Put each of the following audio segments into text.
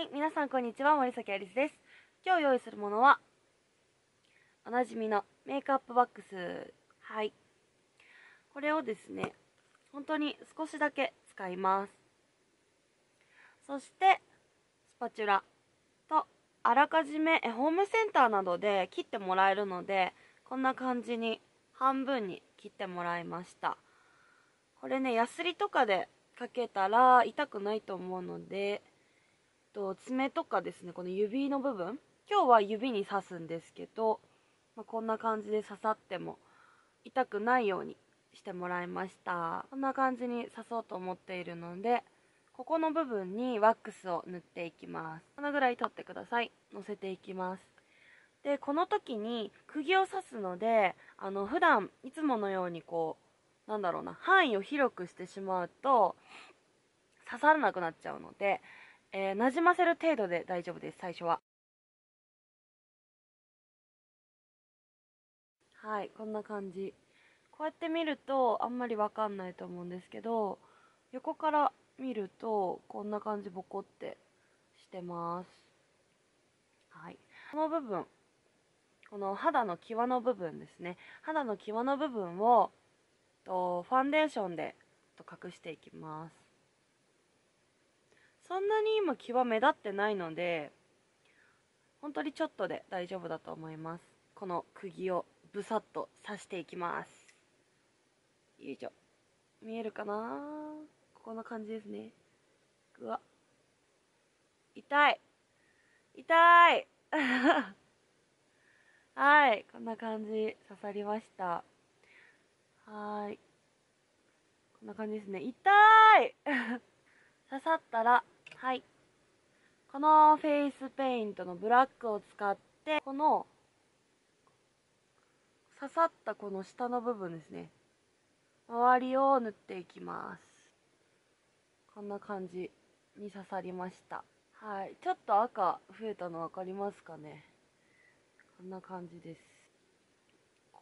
はい、皆さんこんにちは、森崎ありすです。今日用意するものは、おなじみのメイクアップワックス。はい。これをですね、本当に少しだけ使います。そして、スパチュラと、あらかじめホームセンターなどで切ってもらえるので、こんな感じに半分に切ってもらいました。これね、ヤスリとかでかけたら痛くないと思うので、と爪とかですねこの指の部分。今日は指に刺すんですけど、まあ、こんな感じで刺さっても痛くないようにしてもらいました。こんな感じに刺そうと思っているのでここの部分にワックスを塗っていきます。このぐらい取ってください。のせていきます。でこの時に釘を刺すのであの普段いつものようにこうなんだろうな範囲を広くしてしまうと刺さらなくなっちゃうのでえー、なじませる程度で大丈夫です、最初は。はい、こんな感じ。こうやって見るとあんまりわかんないと思うんですけど、横から見るとこんな感じボコってしてます。はい。この部分、この肌の際の部分ですね。肌の際の部分をとファンデーションでと隠していきます。そんなに今気は目立ってないので本当にちょっとで大丈夫だと思います。この釘をブサッと刺していきます。よいしょ。見えるかな？こんな感じですね。うわ。痛い。痛い。はい。こんな感じ刺さりました。はい。こんな感じですね。痛い。刺さったらはい。このフェイスペイントのブラックを使ってこの刺さったこの下の部分ですね。周りを塗っていきます。こんな感じに刺さりました。はい。ちょっと赤増えたの分かりますかね。こんな感じです。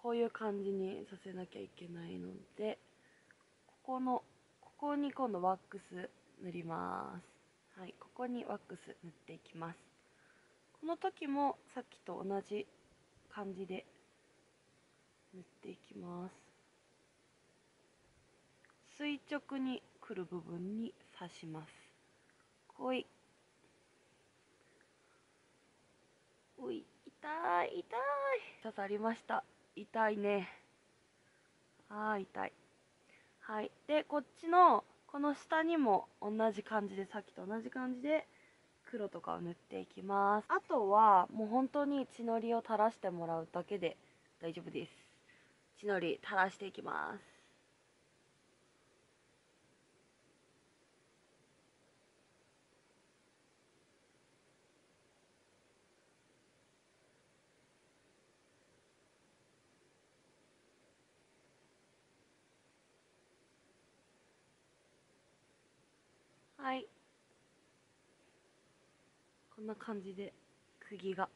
こういう感じにさせなきゃいけないのでここのここに今度ワックス塗ります。はい、ここにワックス塗っていきます。この時もさっきと同じ感じで塗っていきます。垂直にくる部分に刺します。こい。おい痛い痛い。刺さりました。痛いね。あー痛い。はい。でこっちのこの下にも同じ感じでさっきと同じ感じで黒とかを塗っていきます。あとはもう本当に血のりを垂らしてもらうだけで大丈夫です。血のり垂らしていきます。はい。こんな感じで釘が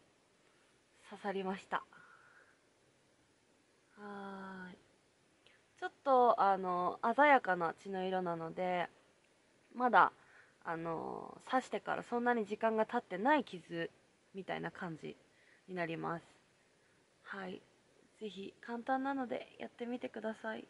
刺さりました。はい。ちょっとあの鮮やかな血の色なのでまだあの刺してからそんなに時間が経ってない傷みたいな感じになります。はい。是非簡単なのでやってみてください。